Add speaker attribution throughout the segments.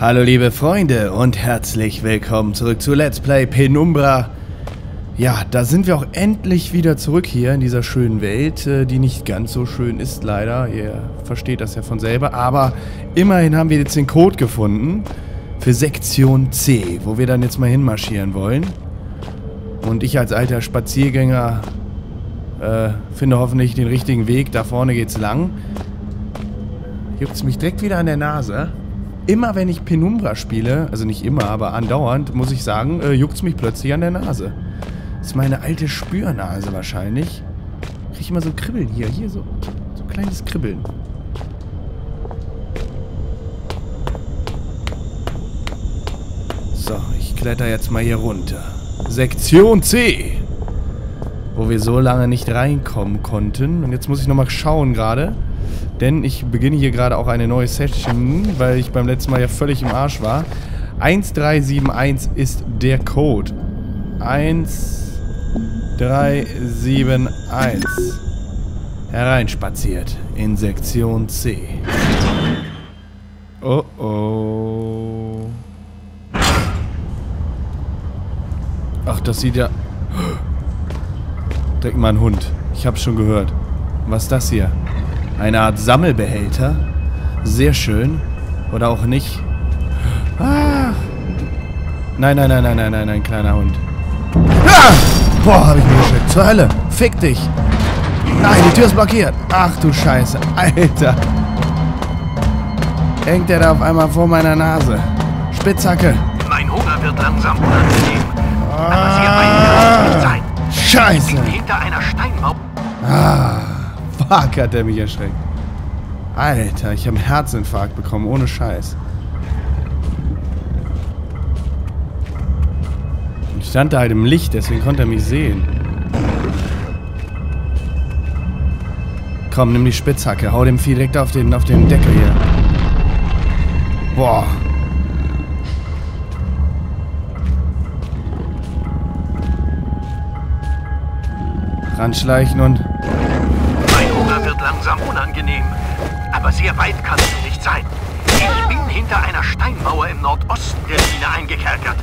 Speaker 1: Hallo liebe Freunde und herzlich willkommen zurück zu Let's Play Penumbra. Ja, da sind wir auch endlich wieder zurück hier in dieser schönen Welt, äh, die nicht ganz so schön ist leider. Ihr versteht das ja von selber, aber immerhin haben wir jetzt den Code gefunden für Sektion C, wo wir dann jetzt mal hinmarschieren wollen. Und ich als alter Spaziergänger äh, finde hoffentlich den richtigen Weg. Da vorne geht's lang. Juckt's mich direkt wieder an der Nase immer wenn ich Penumbra spiele, also nicht immer, aber andauernd, muss ich sagen, äh, juckt es mich plötzlich an der Nase. Das ist meine alte Spürnase wahrscheinlich. Krieg ich immer so Kribbeln hier, hier so, so ein kleines Kribbeln. So, ich kletter jetzt mal hier runter. Sektion C. Wo wir so lange nicht reinkommen konnten. Und jetzt muss ich nochmal schauen gerade. Denn ich beginne hier gerade auch eine neue Session, weil ich beim letzten Mal ja völlig im Arsch war. 1371 ist der Code. 1371. Hereinspaziert in Sektion C. Oh oh. Ach, das sieht ja... Direkt mal ein Hund. Ich hab's schon gehört. Was ist das hier? Eine Art Sammelbehälter. Sehr schön. Oder auch nicht. Ah. Nein, nein, nein, nein, nein, nein, nein, kleiner Hund. Ah! Boah, hab ich mir geschickt. Zur Hölle. Fick dich. Nein, die Tür ist blockiert. Ach du Scheiße. Alter. Hängt der da auf einmal vor meiner Nase. Spitzhacke.
Speaker 2: Mein Hunger wird langsam unangenehm. Aber sehr weit nicht sein.
Speaker 1: Scheiße.
Speaker 2: Hinter einer Steinmauer.
Speaker 1: Ah. Fuck, hat der mich erschreckt. Alter, ich habe einen Herzinfarkt bekommen, ohne Scheiß. Ich stand da halt im Licht, deswegen konnte er mich sehen. Komm, nimm die Spitzhacke. Hau dem Vieh direkt auf den, auf den Deckel hier. Boah. Ranschleichen und
Speaker 2: langsam unangenehm. Aber sehr weit kannst du nicht sein. Ich bin hinter einer Steinmauer im Nordosten der Mine eingekerkert.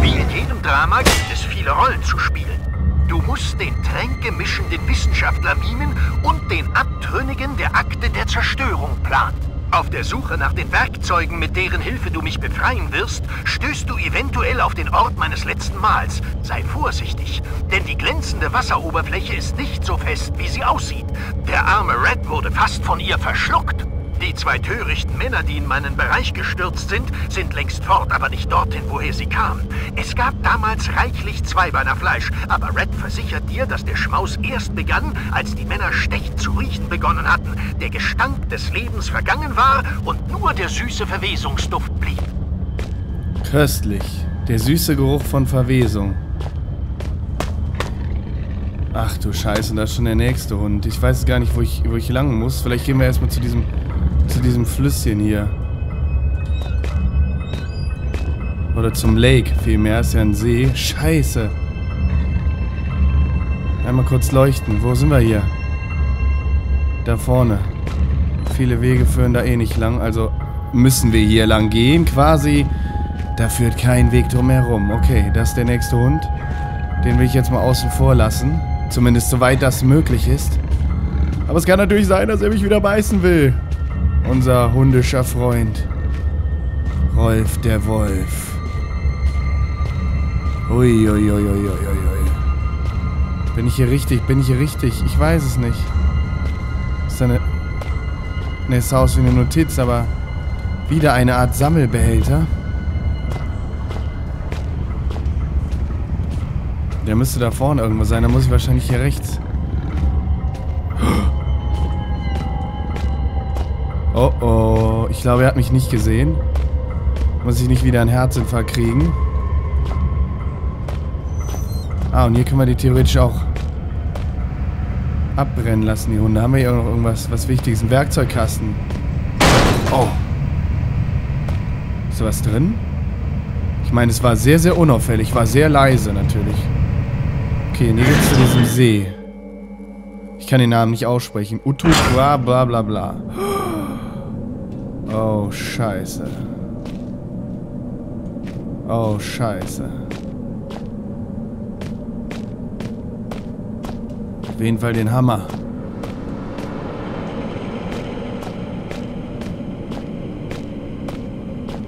Speaker 2: Wie in jedem Drama gibt es viele Rollen zu spielen. Du musst den tränkemischenden Wissenschaftler mimen und den Abtrünnigen der Akte der Zerstörung planen. Auf der Suche nach den Werkzeugen, mit deren Hilfe du mich befreien wirst, stößt du eventuell auf den Ort meines letzten Mals. Sei vorsichtig, denn die glänzende Wasseroberfläche ist nicht so fest, wie sie aussieht. Der arme Red wurde fast von ihr verschluckt. Die zwei törichten Männer, die in meinen Bereich gestürzt sind, sind längst fort, aber nicht dorthin, woher sie kamen. Es gab damals reichlich Zweibeinerfleisch, aber Red versichert dir, dass der Schmaus erst begann, als die Männer Stech zu riechen begonnen hatten, der Gestank des Lebens vergangen war und nur der süße Verwesungsduft blieb.
Speaker 1: Köstlich. Der süße Geruch von Verwesung. Ach du Scheiße, da ist schon der nächste Hund. Ich weiß gar nicht, wo ich, wo ich lang muss. Vielleicht gehen wir erstmal zu diesem zu diesem Flüsschen hier. Oder zum Lake vielmehr. Ist ja ein See. Scheiße. Einmal kurz leuchten. Wo sind wir hier? Da vorne. Viele Wege führen da eh nicht lang. Also müssen wir hier lang gehen quasi. Da führt kein Weg drumherum. Okay, das ist der nächste Hund. Den will ich jetzt mal außen vor lassen. Zumindest soweit das möglich ist. Aber es kann natürlich sein, dass er mich wieder beißen will. Unser hundischer Freund. Rolf der Wolf. Uiuiuiuiui. Ui, ui, ui, Bin ich hier richtig? Bin ich hier richtig? Ich weiß es nicht. Ist da eine... Ne, es sah aus wie eine Notiz, aber... Wieder eine Art Sammelbehälter. Der müsste da vorne irgendwo sein. Da muss ich wahrscheinlich hier rechts. Oh oh. Ich glaube, er hat mich nicht gesehen. Muss ich nicht wieder einen Herzinfarkt kriegen. Ah, und hier können wir die theoretisch auch abbrennen lassen, die Hunde. Haben wir hier noch irgendwas was Wichtiges? Ein Werkzeugkasten. Oh. Ist da was drin? Ich meine, es war sehr, sehr unauffällig. War sehr leise natürlich. Okay, hier geht's zu diesem See. Ich kann den Namen nicht aussprechen. Utukwa, bla bla bla. Oh, scheiße. Oh, scheiße. Auf jeden Fall den Hammer.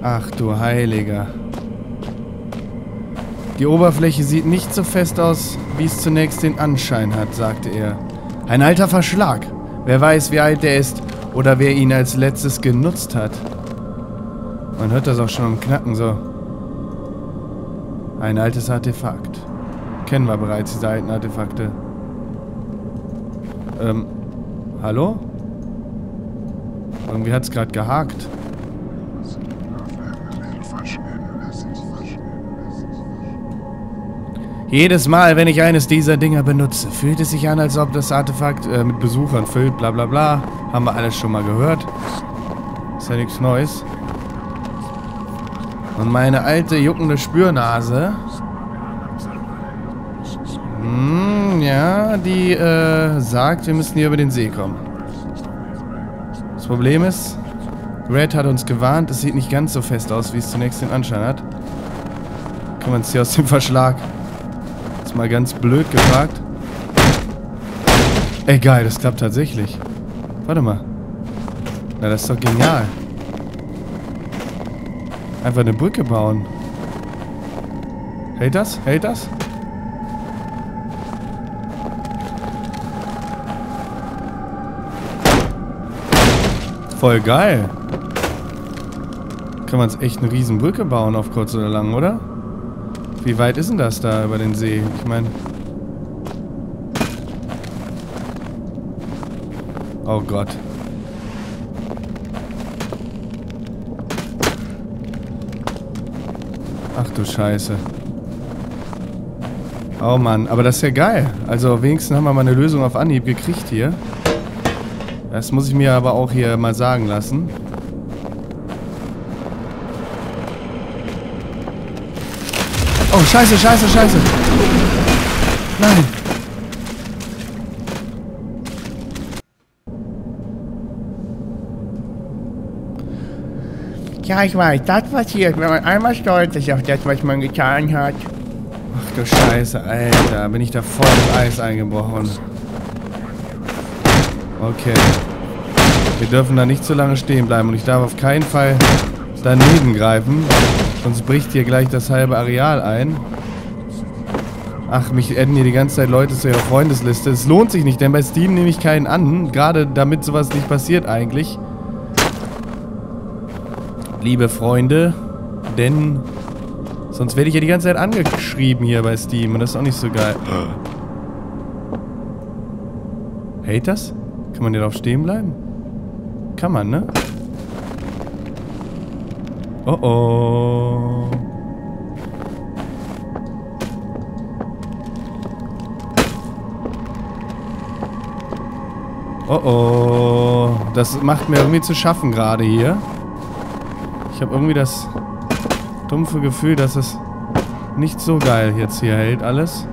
Speaker 1: Ach du Heiliger. Die Oberfläche sieht nicht so fest aus, wie es zunächst den Anschein hat, sagte er. Ein alter Verschlag. Wer weiß, wie alt der ist oder wer ihn als letztes genutzt hat. Man hört das auch schon am Knacken so. Ein altes Artefakt. Kennen wir bereits diese alten Artefakte. Ähm, hallo? Irgendwie hat es gerade gehakt. Jedes Mal, wenn ich eines dieser Dinger benutze, fühlt es sich an, als ob das Artefakt äh, mit Besuchern füllt, bla bla bla. Haben wir alles schon mal gehört. Ist ja nichts Neues. Und meine alte, juckende Spürnase... Hm, ja, die äh, sagt, wir müssen hier über den See kommen. Das Problem ist, Red hat uns gewarnt, es sieht nicht ganz so fest aus, wie es zunächst den Anschein hat. Kann man es hier aus dem Verschlag Jetzt mal ganz blöd gefragt. Ey, geil, das klappt tatsächlich. Warte mal. Na, das ist doch genial. Einfach eine Brücke bauen. Hält das? Hält das? Voll geil. Kann man es echt eine riesen Brücke bauen auf kurz oder lang, oder? Wie weit ist denn das da über den See? Ich meine... Oh Gott. Ach du Scheiße. Oh Mann, aber das ist ja geil. Also wenigstens haben wir mal eine Lösung auf Anhieb gekriegt hier. Das muss ich mir aber auch hier mal sagen lassen. Oh, scheiße, scheiße, scheiße. Nein.
Speaker 3: Ja, ich weiß, das passiert, wenn man einmal stolz ist auf das, was man getan hat.
Speaker 1: Ach du Scheiße, Alter. Bin ich da voll ins Eis eingebrochen. Okay. Wir dürfen da nicht zu lange stehen bleiben und ich darf auf keinen Fall daneben greifen. Sonst bricht hier gleich das halbe Areal ein. Ach, mich adden hier die ganze Zeit Leute zu ihrer Freundesliste. Es lohnt sich nicht, denn bei Steam nehme ich keinen an. Gerade damit sowas nicht passiert eigentlich. Liebe Freunde. Denn sonst werde ich ja die ganze Zeit angeschrieben hier bei Steam. Und das ist auch nicht so geil. Das? Kann man hier drauf stehen bleiben? Kann man, ne? Oh oh. Oh oh. Das macht mir irgendwie zu schaffen gerade hier. Ich habe irgendwie das dumpfe Gefühl, dass es nicht so geil jetzt hier hält alles.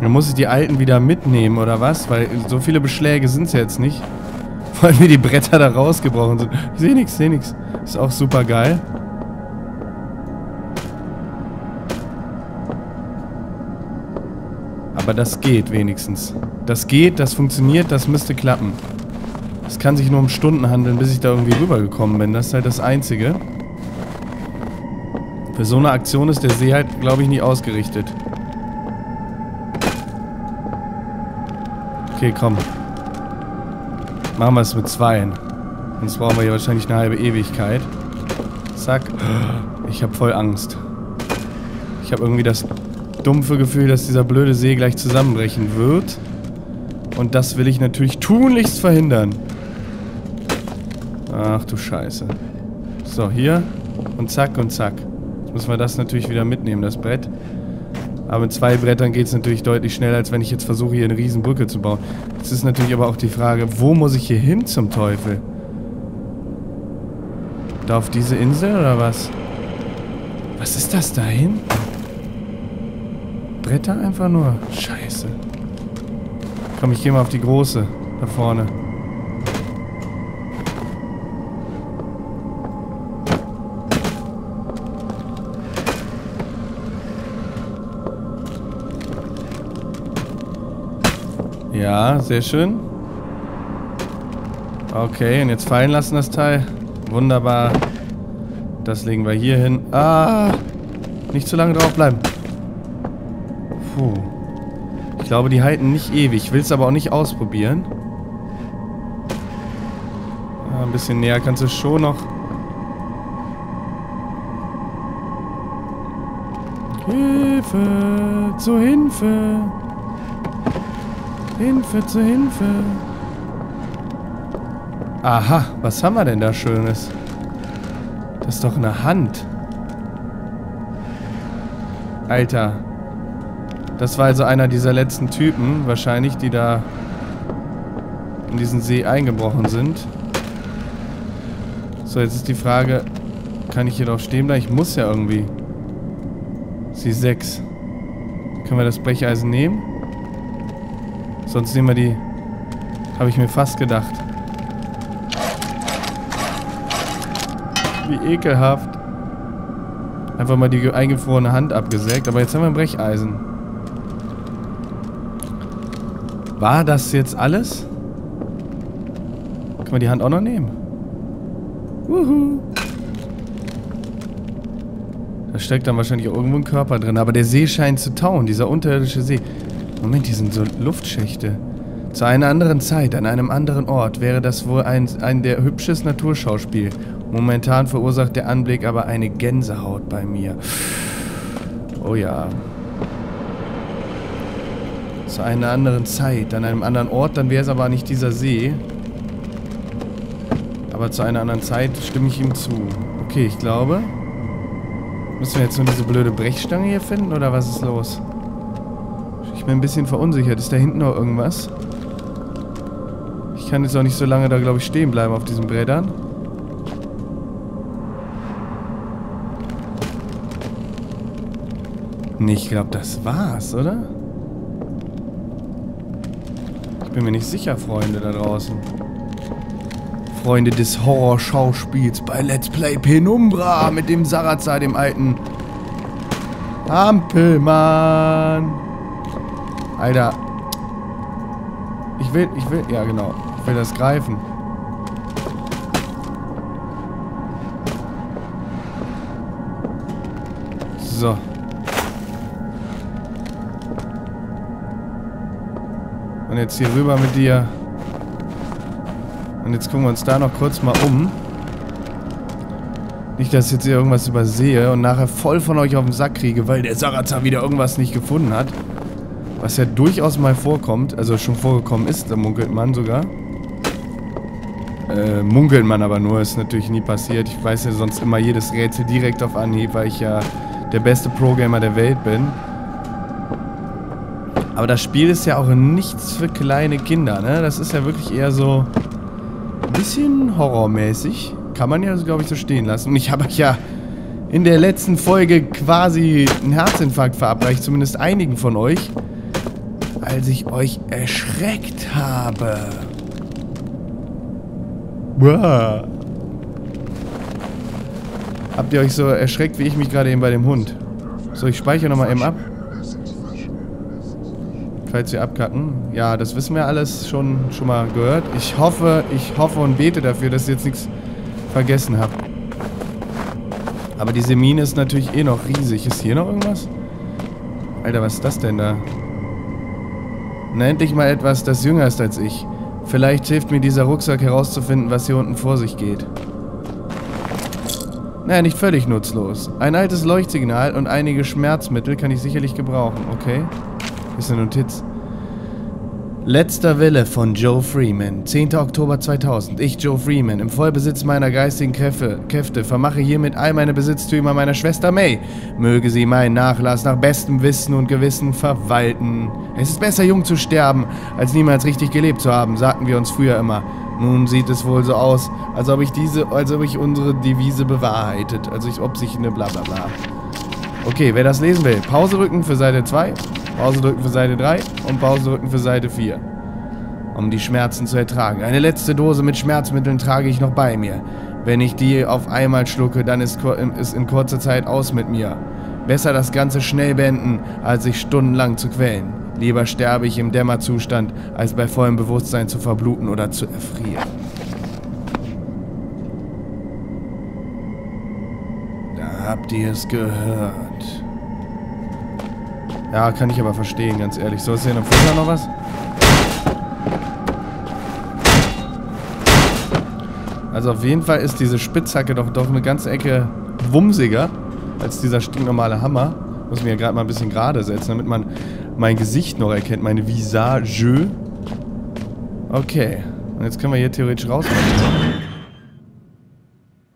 Speaker 1: Dann muss ich die alten wieder mitnehmen, oder was? Weil so viele Beschläge sind es jetzt nicht. Vor allem wie die Bretter da rausgebrochen sind. Ich sehe nichts, sehe nichts. Ist auch super geil. Aber das geht wenigstens. Das geht, das funktioniert, das müsste klappen. Es kann sich nur um Stunden handeln, bis ich da irgendwie rübergekommen bin. Das ist halt das Einzige. Für so eine Aktion ist der See halt, glaube ich, nie ausgerichtet. Okay, komm. Machen wir es mit zweien. Sonst brauchen wir hier wahrscheinlich eine halbe Ewigkeit. Zack. Ich habe voll Angst. Ich habe irgendwie das dumpfe Gefühl, dass dieser blöde See gleich zusammenbrechen wird. Und das will ich natürlich tunlichst verhindern. Ach du Scheiße. So, hier. Und zack und zack. Jetzt müssen wir das natürlich wieder mitnehmen, das Brett. Aber mit zwei Brettern geht es natürlich deutlich schneller, als wenn ich jetzt versuche, hier eine Riesenbrücke zu bauen. Jetzt ist natürlich aber auch die Frage, wo muss ich hier hin zum Teufel? Da auf diese Insel oder was? Was ist das da hin? Bretter einfach nur? Scheiße. Komm, ich gehe mal auf die große. Da vorne. Ja, sehr schön. Okay, und jetzt fallen lassen das Teil. Wunderbar. Das legen wir hier hin. Ah! Nicht zu lange draufbleiben. Puh. Ich glaube, die halten nicht ewig. Ich will es aber auch nicht ausprobieren. Ah, ein bisschen näher kannst du schon noch. Hilfe! Zur Hilfe! Hilfe zur Hilfe! Aha, was haben wir denn da Schönes? Das ist doch eine Hand. Alter. Das war also einer dieser letzten Typen, wahrscheinlich, die da in diesen See eingebrochen sind. So, jetzt ist die Frage, kann ich hier doch stehen bleiben? Ich muss ja irgendwie. Sie 6. Können wir das Brecheisen nehmen? Sonst nehmen wir die... Habe ich mir fast gedacht. Wie ekelhaft. Einfach mal die eingefrorene Hand abgesägt. Aber jetzt haben wir ein Brecheisen. War das jetzt alles? Können wir die Hand auch noch nehmen? Wuhu. Da steckt dann wahrscheinlich auch irgendwo ein Körper drin. Aber der See scheint zu tauen, dieser unterirdische See. Moment, hier sind so Luftschächte. Zu einer anderen Zeit, an einem anderen Ort, wäre das wohl ein, ein der hübsches Naturschauspiel. Momentan verursacht der Anblick aber eine Gänsehaut bei mir. Oh ja. Zu einer anderen Zeit, an einem anderen Ort, dann wäre es aber nicht dieser See. Aber zu einer anderen Zeit stimme ich ihm zu. Okay, ich glaube... Müssen wir jetzt nur diese blöde Brechstange hier finden, oder was ist los? Ich bin ein bisschen verunsichert. Ist da hinten noch irgendwas? Ich kann jetzt auch nicht so lange da, glaube ich, stehen bleiben auf diesen Brettern. Nee, ich glaube, das war's, oder? Ich bin mir nicht sicher, Freunde da draußen. Freunde des Horrorschauspiels bei Let's Play Penumbra mit dem Sarazar, dem alten Ampelmann. Alter. Ich will, ich will, ja genau. Ich will das greifen. So. Und jetzt hier rüber mit dir. Und jetzt gucken wir uns da noch kurz mal um. Nicht, dass ich jetzt hier irgendwas übersehe und nachher voll von euch auf den Sack kriege, weil der Sarazar wieder irgendwas nicht gefunden hat. Was ja durchaus mal vorkommt, also schon vorgekommen ist, da munkelt man sogar. Äh, munkelt man aber nur, ist natürlich nie passiert. Ich weiß ja sonst immer jedes Rätsel direkt auf Anhieb, weil ich ja der beste Pro-Gamer der Welt bin. Aber das Spiel ist ja auch nichts für kleine Kinder, ne? Das ist ja wirklich eher so ein bisschen horrormäßig. Kann man ja, glaube ich, so stehen lassen. Und ich habe euch ja in der letzten Folge quasi einen Herzinfarkt verabreicht, zumindest einigen von euch, als ich euch erschreckt habe. Wow. Habt ihr euch so erschreckt, wie ich mich gerade eben bei dem Hund? So, ich speichere nochmal eben ab falls wir abkacken. Ja, das wissen wir alles schon, schon mal gehört. Ich hoffe, ich hoffe und bete dafür, dass ihr jetzt nichts vergessen habt. Aber diese Mine ist natürlich eh noch riesig. Ist hier noch irgendwas? Alter, was ist das denn da? Na, endlich mal etwas, das jünger ist als ich. Vielleicht hilft mir dieser Rucksack herauszufinden, was hier unten vor sich geht. Naja, nicht völlig nutzlos. Ein altes Leuchtsignal und einige Schmerzmittel kann ich sicherlich gebrauchen, okay? Ist eine Notiz. Letzter Wille von Joe Freeman. 10. Oktober 2000. Ich, Joe Freeman, im Vollbesitz meiner geistigen Kräfte, Kräfte, vermache hiermit all meine Besitztümer meiner Schwester May. Möge sie meinen Nachlass nach bestem Wissen und Gewissen verwalten. Es ist besser, jung zu sterben, als niemals richtig gelebt zu haben, sagten wir uns früher immer. Nun sieht es wohl so aus, als ob ich diese, als ob ich unsere Devise bewahrheitet. Also ich, ob sich eine Blablabla. Okay, wer das lesen will, Pause drücken für Seite 2. Pause drücken für Seite 3 und Pause drücken für Seite 4. Um die Schmerzen zu ertragen. Eine letzte Dose mit Schmerzmitteln trage ich noch bei mir. Wenn ich die auf einmal schlucke, dann ist es in kurzer Zeit aus mit mir. Besser das Ganze schnell beenden, als sich stundenlang zu quälen. Lieber sterbe ich im Dämmerzustand, als bei vollem Bewusstsein zu verbluten oder zu erfrieren. Da habt ihr es gehört. Ja, kann ich aber verstehen, ganz ehrlich. Soll es hier dem Futter noch was? Also auf jeden Fall ist diese Spitzhacke doch, doch eine ganze Ecke wumsiger als dieser stinknormale Hammer. Muss mir ja gerade mal ein bisschen gerade setzen, damit man mein Gesicht noch erkennt, meine Visage. Okay. Und jetzt können wir hier theoretisch raus.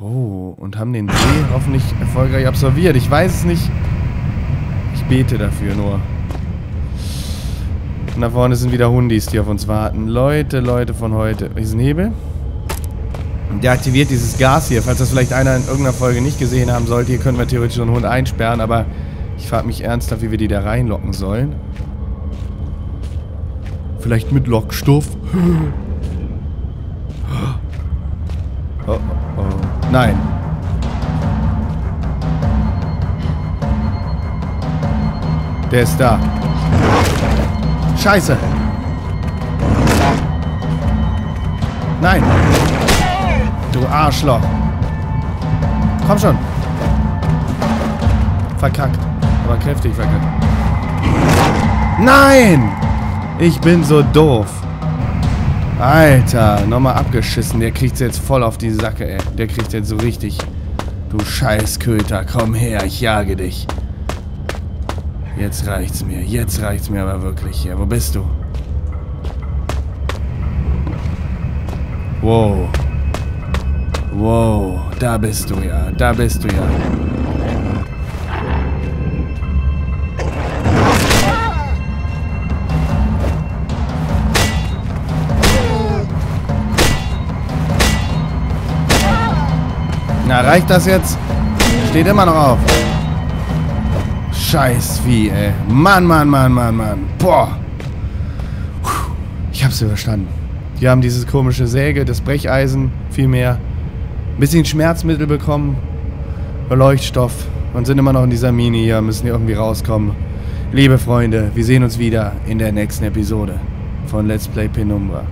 Speaker 1: Oh, und haben den Dreh hoffentlich erfolgreich absolviert. Ich weiß es nicht. Ich bete dafür nur. Und da vorne sind wieder Hundis, die auf uns warten. Leute, Leute von heute. Ist ein Hebel? Der aktiviert dieses Gas hier. Falls das vielleicht einer in irgendeiner Folge nicht gesehen haben sollte, hier können wir theoretisch so einen Hund einsperren, aber ich frage mich ernsthaft, wie wir die da reinlocken sollen. Vielleicht mit Lockstoff? Oh, oh, oh. Nein. Der ist da. Scheiße. Nein. Du Arschloch. Komm schon. Verkackt. Aber kräftig verkackt. Nein! Ich bin so doof. Alter, nochmal abgeschissen. Der kriegt jetzt voll auf die Sacke, ey. Der kriegt jetzt so richtig. Du Scheißköter, komm her, ich jage dich. Jetzt reicht's mir. Jetzt reicht's mir aber wirklich hier. Wo bist du? Wow. Wow, da bist du ja. Da bist du ja. Na, reicht das jetzt? Steht immer noch auf. Scheiß Vieh, ey. Mann, Mann, Mann, Mann, Mann. Boah. Ich hab's überstanden. Die haben dieses komische Säge, das Brecheisen, viel mehr. Ein bisschen Schmerzmittel bekommen. Leuchtstoff. Und sind immer noch in dieser Mine hier, müssen hier irgendwie rauskommen. Liebe Freunde, wir sehen uns wieder in der nächsten Episode von Let's Play Penumbra.